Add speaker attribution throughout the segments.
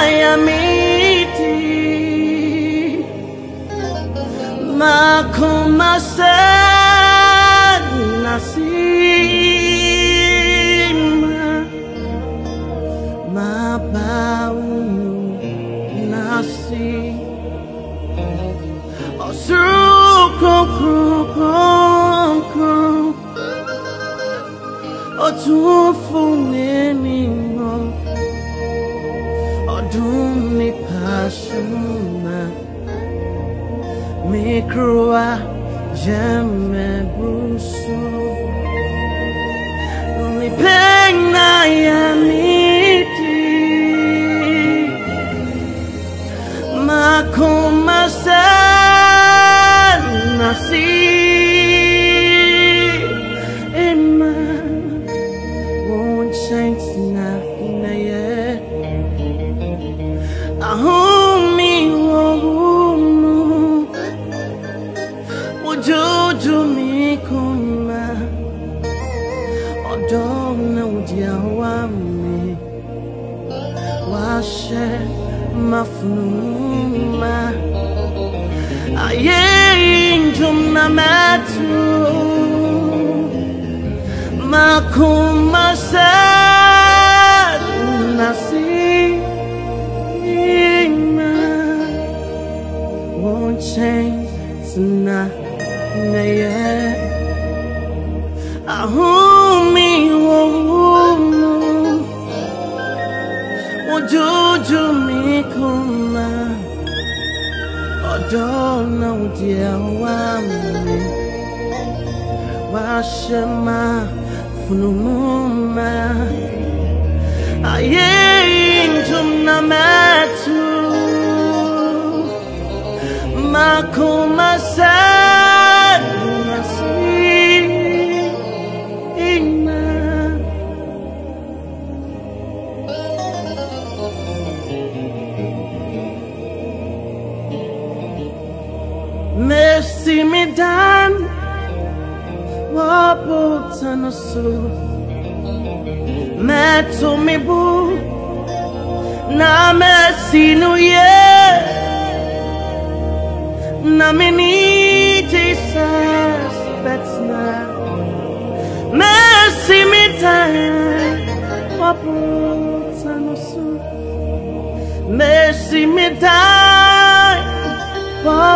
Speaker 1: ni pena ya miti makomasa nasima mabau nasi osukokokoko otufunenimo ọdún nípa ṣúmọ́ mikroa jẹ́mẹ̀bùsù nipena ya miti makomasa nasi ema won't change na Ahumi wohumu Wujudu mikuma Odona wami Washe mafnuma Aye injum na matu Makuma sa Ahumi wohumu Wujuju mikuma Odona udia wami Washema funumuma Aye injum na matu Makuma sana Mercy me dan. Wapo tanasu Meto me bu Na mercy no yeah. Na me need Jesus not. Mercy me time Wapo tanasu Mercy me time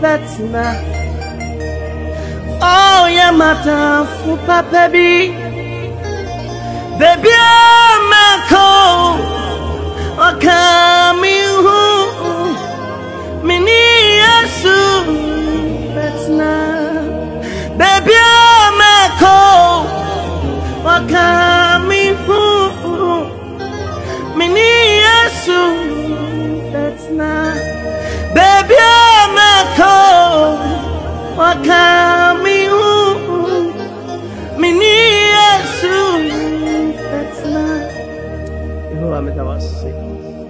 Speaker 1: Betna Oh yeah madam for papa bi Baby I'm a go nome.